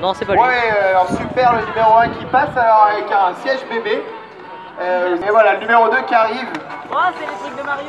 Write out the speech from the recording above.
Non, c'est pas lui. Ouais, euh, alors super le numéro 1 qui passe alors avec un siège bébé. Euh, et voilà, le numéro 2 qui arrive. Oh, c'est les trucs de Mario